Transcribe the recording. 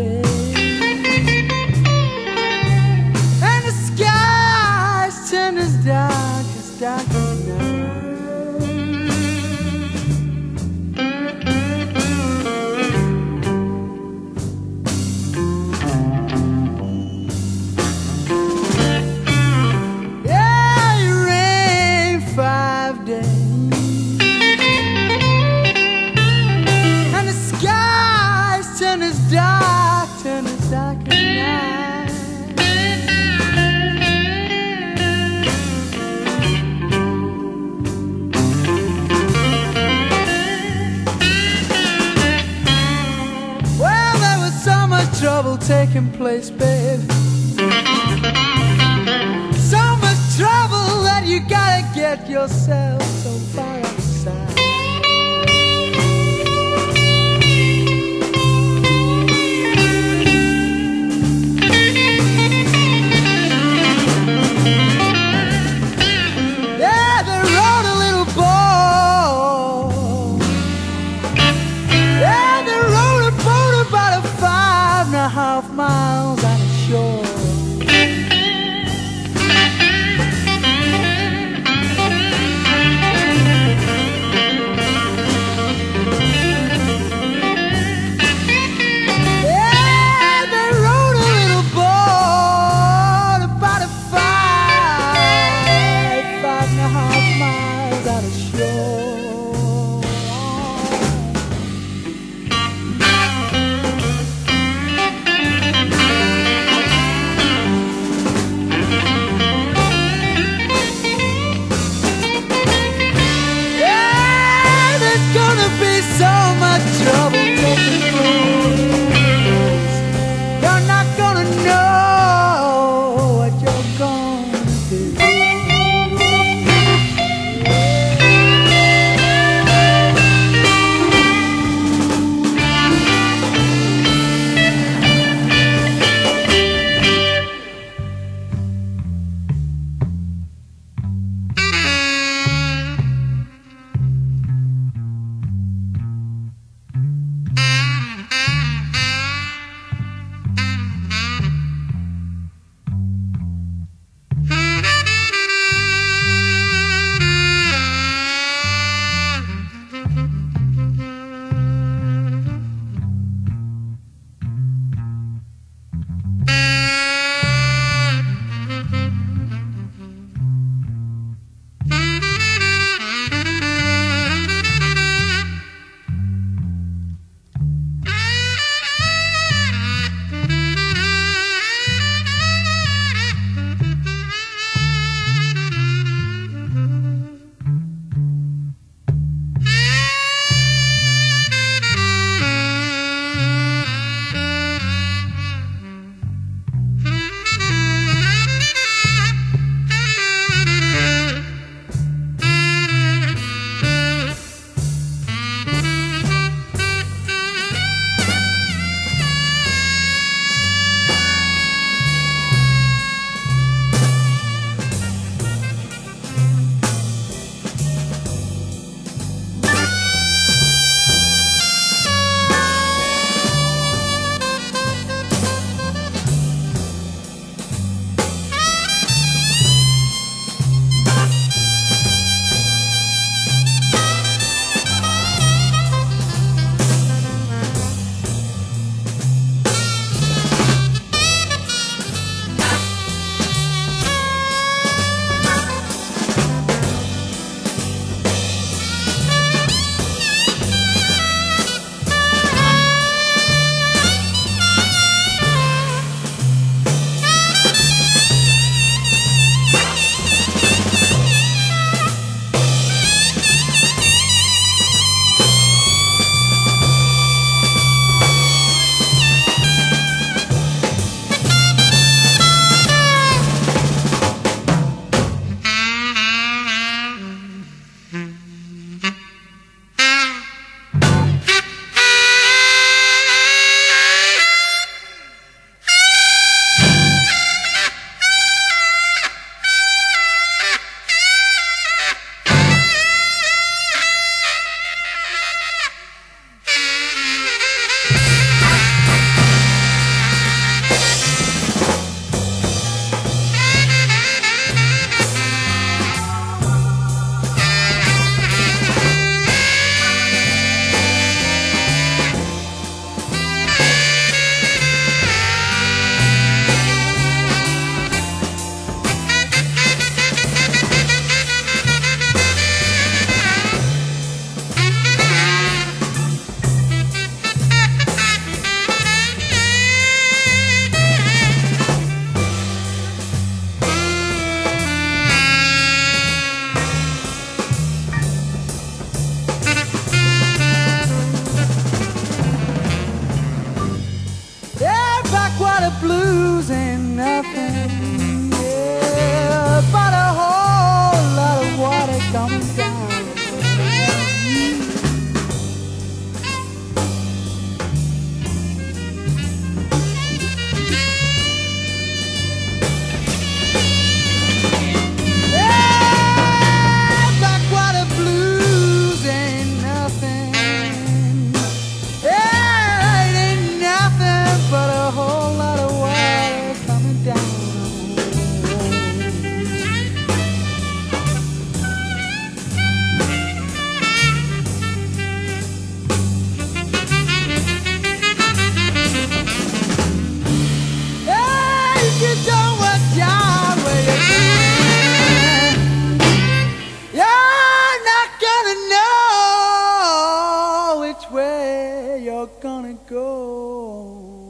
Yeah. trouble taking place, babe. So much trouble that you gotta get yourself so far outside. backwater blues ain't nothing you're gonna go.